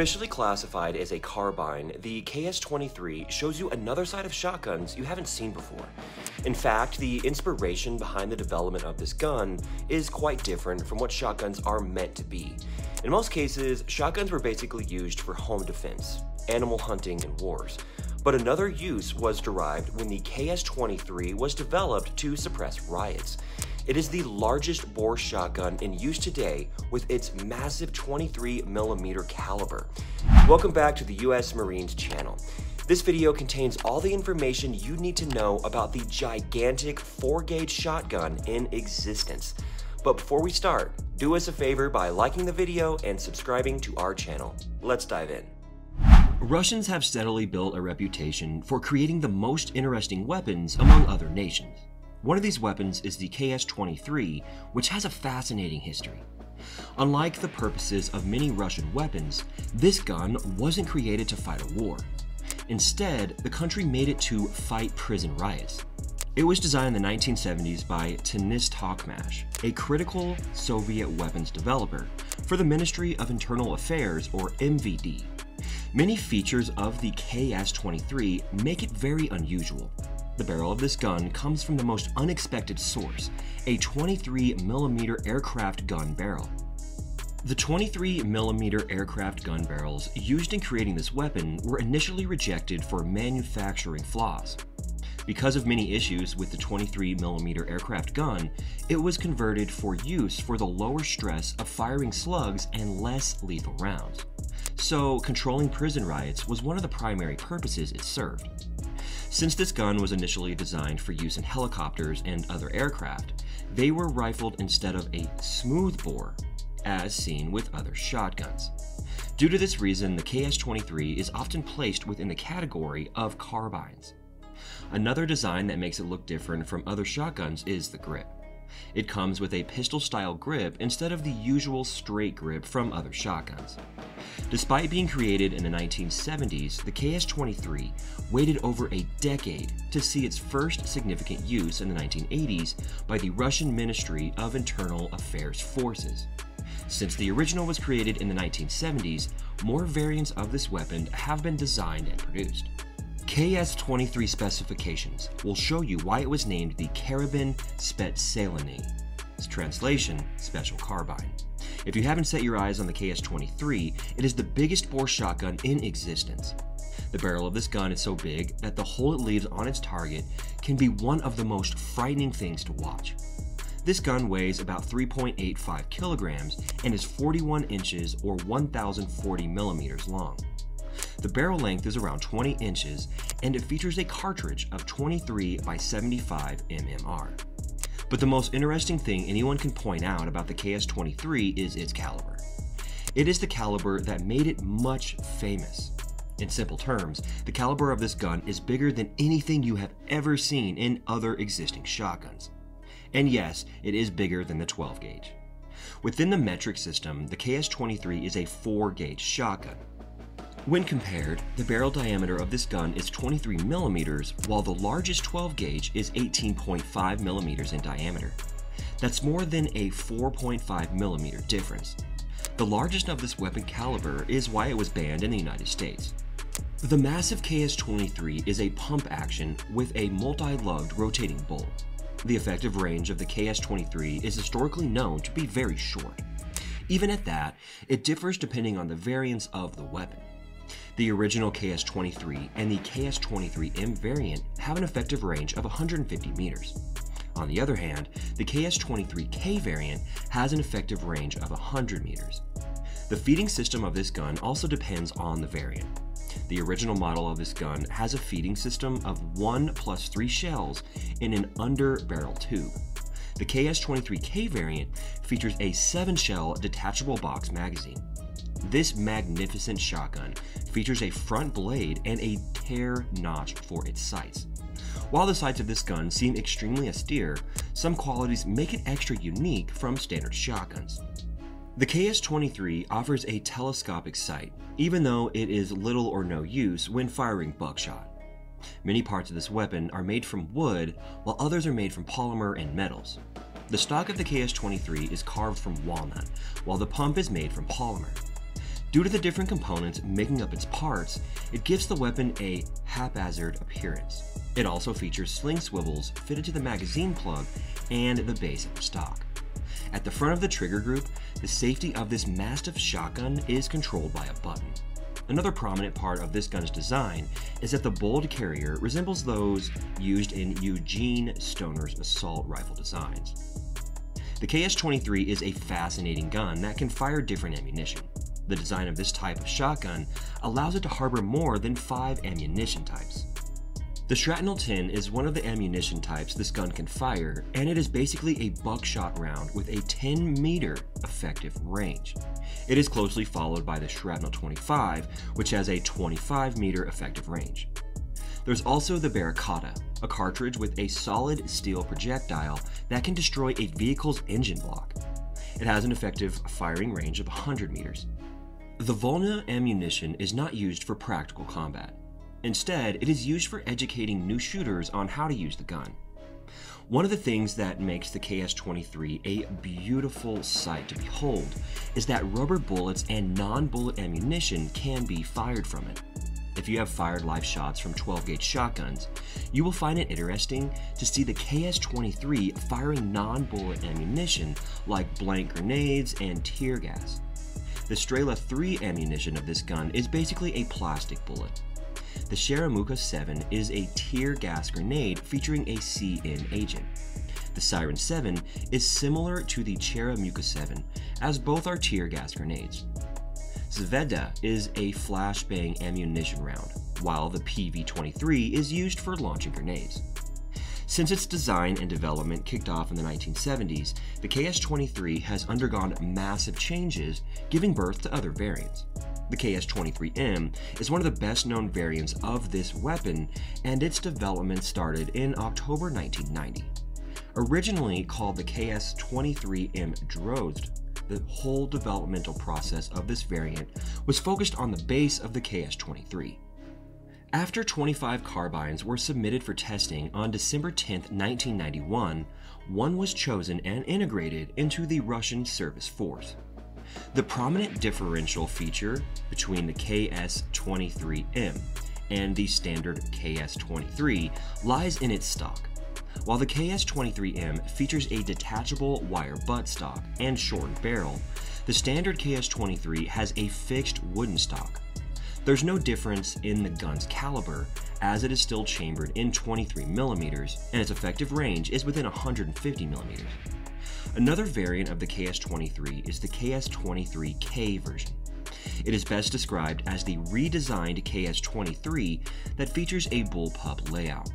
Officially classified as a carbine, the KS-23 shows you another side of shotguns you haven't seen before. In fact, the inspiration behind the development of this gun is quite different from what shotguns are meant to be. In most cases, shotguns were basically used for home defense, animal hunting, and wars. But another use was derived when the KS-23 was developed to suppress riots. It is the largest bore shotgun in use today with its massive 23 millimeter caliber. Welcome back to the US Marines channel. This video contains all the information you need to know about the gigantic 4-gauge shotgun in existence. But before we start, do us a favor by liking the video and subscribing to our channel. Let's dive in. Russians have steadily built a reputation for creating the most interesting weapons among other nations. One of these weapons is the KS-23, which has a fascinating history. Unlike the purposes of many Russian weapons, this gun wasn't created to fight a war. Instead, the country made it to fight prison riots. It was designed in the 1970s by TsNIITochMash, a critical Soviet weapons developer, for the Ministry of Internal Affairs, or MVD. Many features of the KS-23 make it very unusual. The barrel of this gun comes from the most unexpected source, a 23mm aircraft gun barrel. The 23mm aircraft gun barrels used in creating this weapon were initially rejected for manufacturing flaws. Because of many issues with the 23mm aircraft gun, it was converted for use for the lower stress of firing slugs and less lethal rounds so controlling prison riots was one of the primary purposes it served. Since this gun was initially designed for use in helicopters and other aircraft, they were rifled instead of a smoothbore, as seen with other shotguns. Due to this reason, the KS-23 is often placed within the category of carbines. Another design that makes it look different from other shotguns is the grip. It comes with a pistol-style grip instead of the usual straight grip from other shotguns. Despite being created in the 1970s, the KS-23 waited over a decade to see its first significant use in the 1980s by the Russian Ministry of Internal Affairs Forces. Since the original was created in the 1970s, more variants of this weapon have been designed and produced. KS-23 specifications will show you why it was named the Karabin Spetsialny. Its translation, Special Carbine. If you haven't set your eyes on the KS-23, it is the biggest bore shotgun in existence. The barrel of this gun is so big that the hole it leaves on its target can be one of the most frightening things to watch. This gun weighs about 3.85 kilograms and is 41 inches or 1040 millimeters long. The barrel length is around 20 inches and it features a cartridge of 23 by 75 mmR. But the most interesting thing anyone can point out about the KS-23 is its caliber. It is the caliber that made it much famous. In simple terms, the caliber of this gun is bigger than anything you have ever seen in other existing shotguns. And yes, it is bigger than the 12 gauge. Within the metric system, the KS-23 is a 4 gauge shotgun, when compared, the barrel diameter of this gun is 23 millimeters, while the largest 12 gauge is 18.5 millimeters in diameter. That's more than a 4.5 millimeter difference. The largest of this weapon caliber is why it was banned in the United States. The massive KS-23 is a pump action with a multi-lugged rotating bolt. The effective range of the KS-23 is historically known to be very short. Even at that, it differs depending on the variance of the weapon. The original KS-23 and the KS-23M variant have an effective range of 150 meters. On the other hand, the KS-23K variant has an effective range of 100 meters. The feeding system of this gun also depends on the variant. The original model of this gun has a feeding system of 1 plus 3 shells in an under barrel tube. The KS-23K variant features a 7 shell detachable box magazine. This magnificent shotgun features a front blade and a tear notch for its sights. While the sights of this gun seem extremely austere, some qualities make it extra unique from standard shotguns. The KS-23 offers a telescopic sight, even though it is little or no use when firing buckshot. Many parts of this weapon are made from wood, while others are made from polymer and metals. The stock of the KS-23 is carved from walnut, while the pump is made from polymer. Due to the different components making up its parts, it gives the weapon a haphazard appearance. It also features sling swivels fitted to the magazine plug and the base of the stock. At the front of the trigger group, the safety of this mastiff shotgun is controlled by a button. Another prominent part of this gun's design is that the bolt carrier resembles those used in Eugene Stoner's assault rifle designs. The KS-23 is a fascinating gun that can fire different ammunition. The design of this type of shotgun allows it to harbor more than five ammunition types. The shrapnel 10 is one of the ammunition types this gun can fire, and it is basically a buckshot round with a 10 meter effective range. It is closely followed by the shrapnel 25, which has a 25 meter effective range. There's also the Barrikada, a cartridge with a solid steel projectile that can destroy a vehicle's engine block. It has an effective firing range of 100 meters. The Volna ammunition is not used for practical combat. Instead, it is used for educating new shooters on how to use the gun. One of the things that makes the KS-23 a beautiful sight to behold is that rubber bullets and non-bullet ammunition can be fired from it. If you have fired live shots from 12 gauge shotguns, you will find it interesting to see the KS-23 firing non-bullet ammunition like blank grenades and tear gas. The Strela 3 ammunition of this gun is basically a plastic bullet. The Cheryomukha 7 is a tear gas grenade featuring a CN agent. The Siren 7 is similar to the Cheryomukha 7, as both are tear gas grenades. Zvezda is a flashbang ammunition round, while the PV-23 is used for launching grenades. Since its design and development kicked off in the 1970s, the KS-23 has undergone massive changes, giving birth to other variants. The KS-23M is one of the best known variants of this weapon, and its development started in October 1990. Originally called the KS-23M Drozd, the whole developmental process of this variant was focused on the base of the KS-23. After 25 carbines were submitted for testing on December 10, 1991, one was chosen and integrated into the Russian Service Force. The prominent differential feature between the KS-23M and the standard KS-23 lies in its stock. While the KS-23M features a detachable wire buttstock and shortened barrel, the standard KS-23 has a fixed wooden stock there's no difference in the gun's caliber, as it is still chambered in 23mm and its effective range is within 150mm. Another variant of the KS-23 is the KS-23K version. It is best described as the redesigned KS-23 that features a bullpup layout.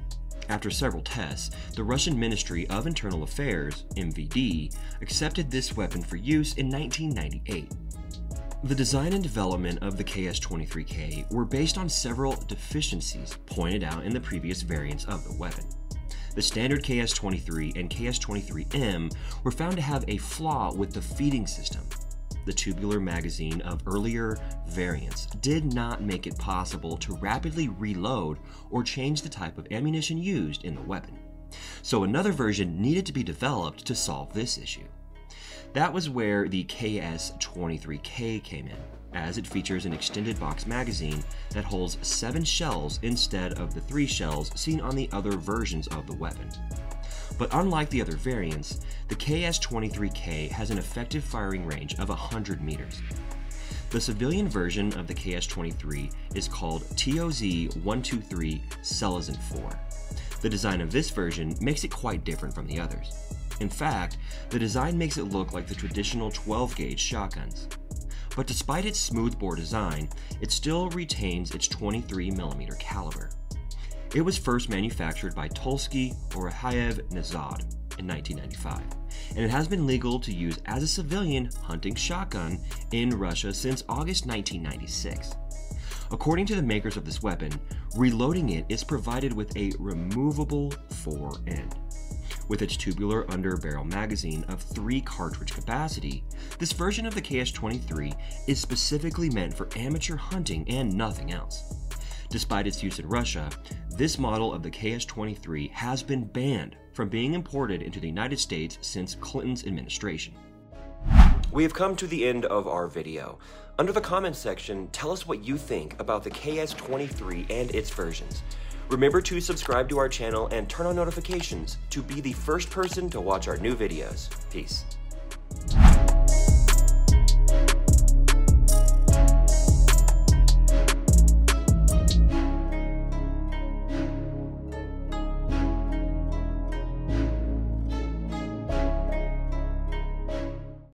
After several tests, the Russian Ministry of Internal Affairs, MVD, accepted this weapon for use in 1998. The design and development of the KS-23K were based on several deficiencies pointed out in the previous variants of the weapon. The standard KS-23 and KS-23M were found to have a flaw with the feeding system. The tubular magazine of earlier variants did not make it possible to rapidly reload or change the type of ammunition used in the weapon. So another version needed to be developed to solve this issue. That was where the KS-23K came in, as it features an extended box magazine that holds 7 shells instead of the 3 shells seen on the other versions of the weapon. But unlike the other variants, the KS-23K has an effective firing range of 100 meters. The civilian version of the KS-23 is called TOZ-123 Selezin 4. The design of this version makes it quite different from the others. In fact, the design makes it look like the traditional 12 gauge shotguns. But despite its smoothbore design, it still retains its 23mm caliber. It was first manufactured by Tulsky Orahayev Nezhod in 1995, and it has been legal to use as a civilian hunting shotgun in Russia since August 1996. According to the makers of this weapon, reloading it is provided with a removable fore end. With its tubular underbarrel magazine of 3 cartridge capacity, this version of the KS-23 is specifically meant for amateur hunting and nothing else. Despite its use in Russia, this model of the KS-23 has been banned from being imported into the United States since Clinton's administration. We have come to the end of our video. Under the comments section, tell us what you think about the KS23 and its versions. Remember to subscribe to our channel and turn on notifications to be the first person to watch our new videos. Peace.